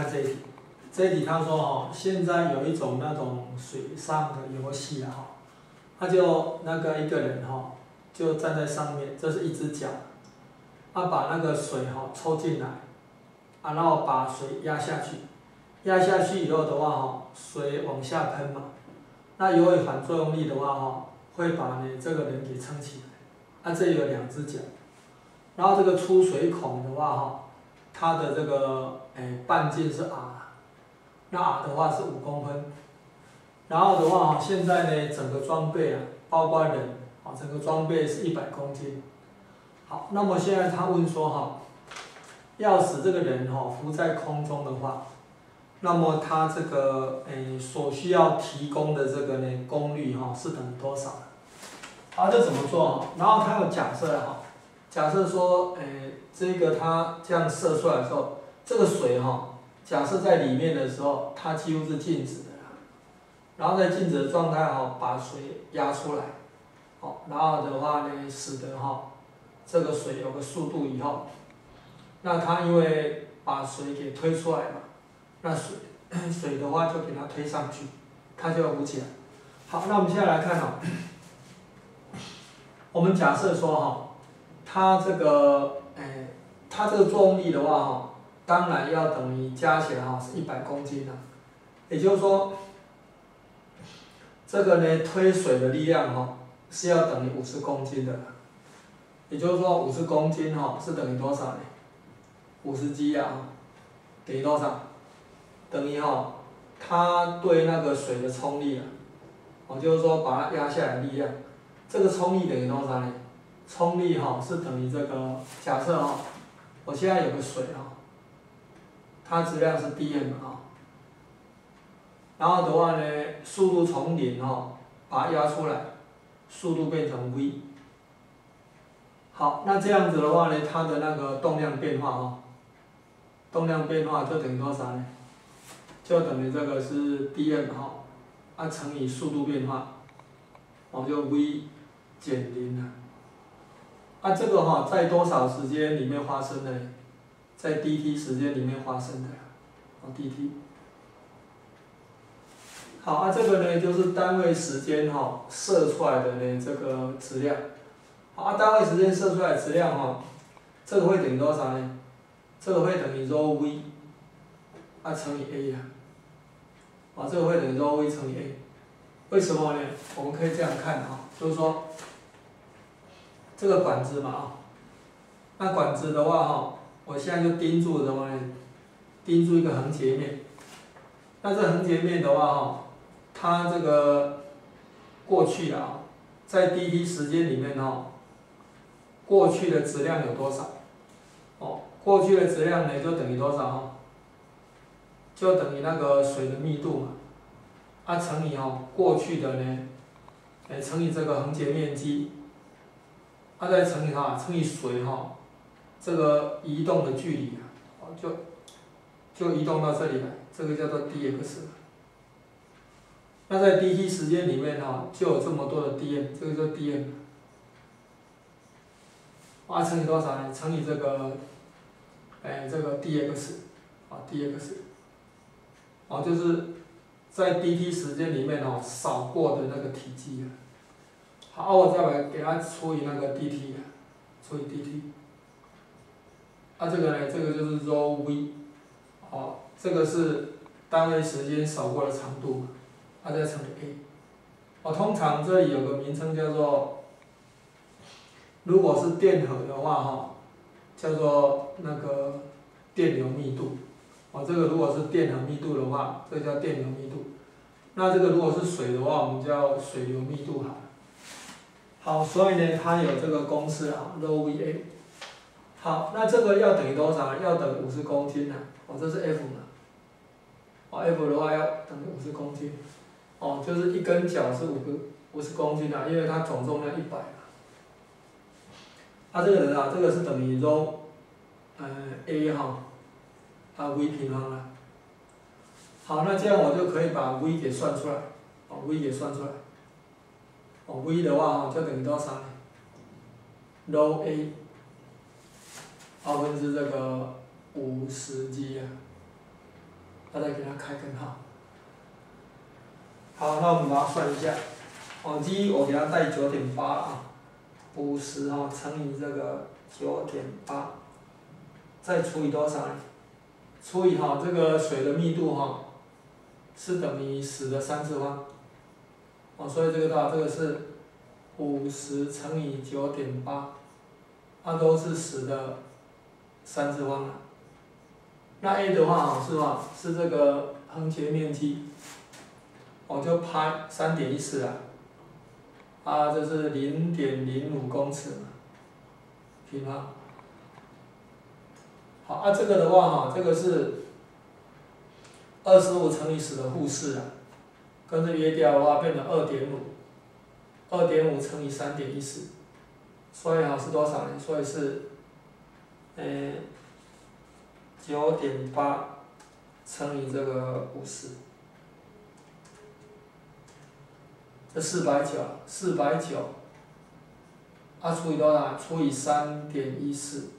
看这一题，这一题他说哦，现在有一种那种水上的游戏啊，他就那个一个人哈，就站在上面，这是一只脚，他把那个水哈抽进来，啊，然后把水压下去，压下去以后的话哈，水往下喷嘛，那由于反作用力的话哈，会把你这个人给撑起来，啊，这有两只脚，然后这个出水孔的话哈。它的这个诶半径是 r，那 r 的话是五公分，然后的话哈，现在呢整个装备啊，包括人啊，整个装备是一百公斤。好，那么现在他问说哈，要使这个人哈浮在空中的话，那么他这个诶所需要提供的这个呢功率哈是等于多少？啊，这怎么做？然后他有假设哈。假设说，诶，这个它这样射出来的时候，这个水哈，假设在里面的时候，它几乎是静止的，然后在静止的状态哈，把水压出来，好，然后的话呢，使得哈，这个水有个速度以后，那它因为把水给推出来嘛，那水 水的话就给它推上去，它就要浮起来。好，那我们现在来看哈，我们假设说哈。它这个，哎，它这个作用力的话，哈，当然要等于加起来哈是一百公斤的，也就是说，这个呢推水的力量哈是要等于五十公斤的，也就是说五十公斤哈是等于多少呢？五十斤啊，等于多少？等于哈它对那个水的冲力啊，我就是说把它压下来的力量，这个冲力等于多少呢？冲力哈是等于这个，假设哈，我现在有个水哈，它质量是 dm 啊，然后的话呢，速度从零哈把它压出来，速度变成 v，好，那这样子的话呢，它的那个动量变化哈，动量变化就等于多少呢？就等于这个是 dm 哈，啊乘以速度变化，我就 v 减零了。啊，这个哈在多少时间里面发生的？在 d_t 时间里面发生的，啊 d_t。好啊，这个呢就是单位时间哈射出来的呢这个质量。好啊，单位时间射出来质量哈，这个会等于多少呢？这个会等于 ρv，啊乘以 a 呀。啊，这个会等于 ρv 乘以 a。为什么呢？我们可以这样看啊，就是说。这个管子嘛啊，那管子的话哈，我现在就盯住什么呢？盯住一个横截面。那这横截面的话哈，它这个过去啊，在 d_t 时间里面哈，过去的质量有多少？哦，过去的质量呢就等于多少哈？就等于那个水的密度嘛，啊乘以哦过去的呢，来乘以这个横截面积。它再乘以它，乘以水哈，这个移动的距离啊，哦就就移动到这里来，这个叫做 dx。那在 d_t 时间里面哈，就有这么多的 dm，这个叫 dm。啊乘以多少呢？乘以这个，哎这个 dx，啊 dx，哦就是在 d_t 时间里面哈扫过的那个体积啊。好，我再来给它除以那个 d_t，除以 d_t，啊，这个呢，这个就是 ρv，好，这个是单位时间扫过的长度，啊再乘以 a，哦，通常这里有个名称叫做，如果是电荷的话哈，叫做那个电流密度，哦，这个如果是电荷密度的话，这叫电流密度，那这个如果是水的话，我们叫水流密度哈。好，所以呢，它有这个公式啊，ρVA。好，那这个要等于多少？要等五十公斤呢？哦，这是 F 嘛？哦，F 的话要等于五十公斤。哦，就是一根脚是五个五十公斤啊，因为它总重量一百嘛。它这个人啊，这个是等于 ρ，呃，A 哈，啊 V 平方了。好，那这样我就可以把 V 给算出来，把 V 给算出来。V 的话哈就等于多少呢？ρ a 二分之这个五十 G 啊，再给它开根号。好，那我们把它算一下，哦，g 我给它带九点八啊，五十哈乘以这个九点八，再除以多少呢？除以哈这个水的密度哈，是等于十的三次方，哦，所以这个的话，这个是五十乘以九点八，它都是十的三次方啊。那 a 的话哈是吧？是这个横截面积。我就拍三点一四啊，啊，这是零点零五公尺平方。好，啊，这个的话哈，这个是二十五乘以十的负四啊，跟着约掉的话变成二点五，二点五乘以三点一四，所以哈是多少呢？所以是，嗯，九点八乘以这个五十。这四百九，四百九，啊除以多少？除以三点一四，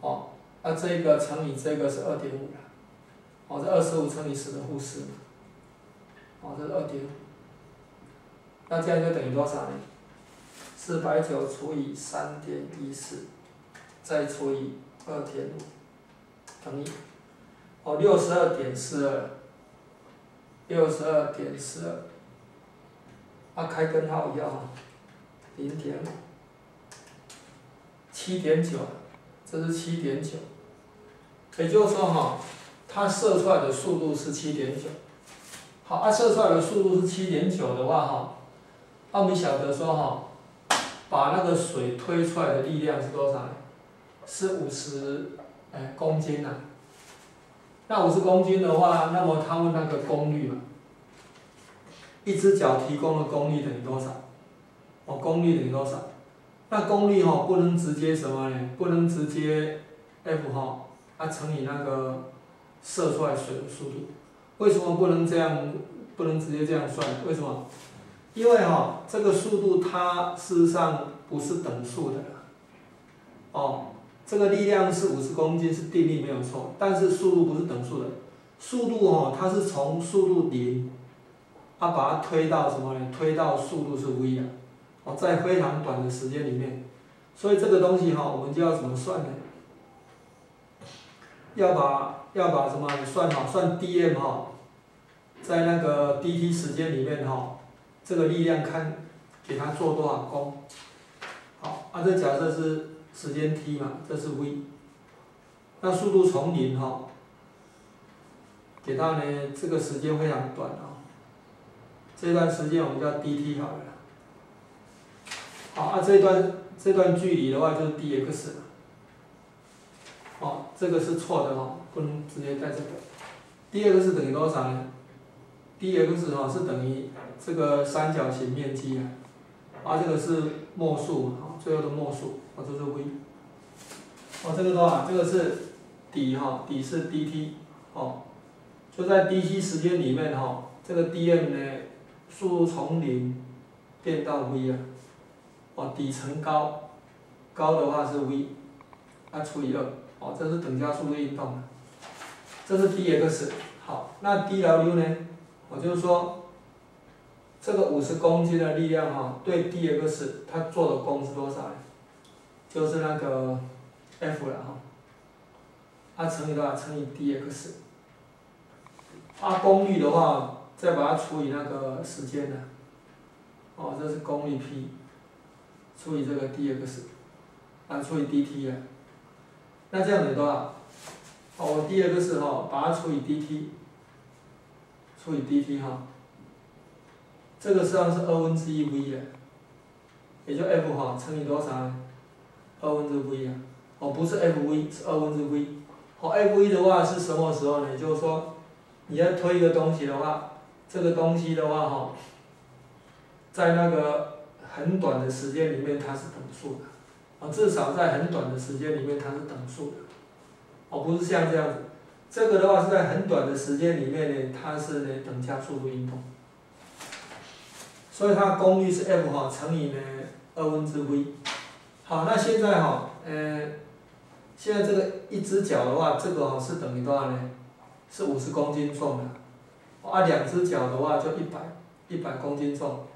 哦，那这个乘以这个是二点五了，哦，这二十五乘以十的负四，哦，这是二点五，那这样就等于多少呢？四百九除以三点一四，再除以二点五，等于，哦，六十二点四二，六十二点四二。啊，开根号一样，零点五，七点九，这是七点九，也就是说哈，它射出来的速度是七点九，好，啊射出来的速度是七点九的话哈，那我们晓得说哈，把那个水推出来的力量是多少呢？是五十哎公斤呐，那五十公斤的话，那么它们那个功率嘛？一只脚提供的功率等于多少？哦，功率等于多少？那功率哈不能直接什么呢？不能直接 F 哈啊乘以那个射出来水的速度。为什么不能这样？不能直接这样算？为什么？因为哈这个速度它事实上不是等速的。哦，这个力量是五十公斤是定力没有错，但是速度不是等速的。速度哦它是从速度零。它把它推到什么呢？推到速度是 v 啊，哦，在非常短的时间里面，所以这个东西哈，我们就要怎么算呢？要把要把什么算好？算 dm 哈，在那个 dt 时间里面哈，这个力量看给它做多少功？好，啊，这假设是时间 t 嘛，这是 v，那速度从零哈，给它呢，这个时间非常短啊。这段时间我们叫 dt 好了，好啊，这段这段距离的话就是 dx，哦，这个是错的哦，不能直接在这个，dx 等于多少呢？dx 哈是等于这个三角形面积啊，啊这个是末数啊，最后的末数，啊这是 v，哦这个多少？这个是底哈，底是 dt，哦，就在 dt 时间里面哈，这个 dm 呢？速度从零变到 v 啊，哦，底层高，高的话是 v，啊除以二，哦，这是等加速度运动，这是 dx，好，那 dw 呢？我就是说，这个五十公斤的力量哈，对 dx 它做的功是多少呢？就是那个 F 了哈，它乘以多少？乘以 dx，啊，功率的话。再把它除以那个时间呢？哦，这是功率 P，除以这个 dx，啊，除以 dt 啊，那这样等于多少？哦，我 dx 哈，把它除以 dt，除以 dt 哈，这个实际上是二分之一 v 啊，也就 F 哈乘以多少呢？二分之 v 啊，哦，不是 Fv，是二分之 v。好，Fv 的话是什么时候呢？就是说，你要推一个东西的话。这个东西的话哈，在那个很短的时间里面它是等速的，至少在很短的时间里面它是等速的，哦，不是像这样子，这个的话是在很短的时间里面呢，它是呢等加速度运动，所以它的功率是 F 哈乘以呢二分之 v，好，那现在哈，呃，现在这个一只脚的话，这个哈是等于多少呢？是五十公斤重的，啊，两只脚的话就一百一百公斤重，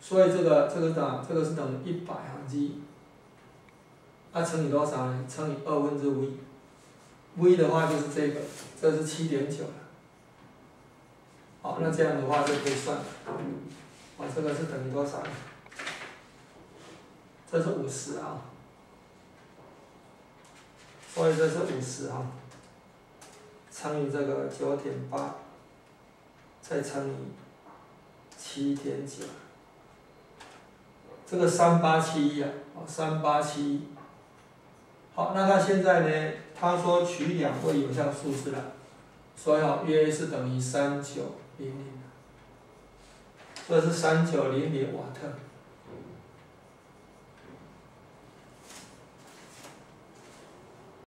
所以这个这个等这个是等于一百啊 G，啊乘以多少呢？乘以二分之 v，v 的话就是这个，这是七点九，好，那这样的话就可以算了，啊，这个是等于多少？这是五十啊，所以这是五十啊。乘以这个九点八，再乘以七点九，这个三八七一啊，哦三八七一。好，那他现在呢？他说取两位有效数字了，所以哦约是等于三九零零，这是三九零零瓦特。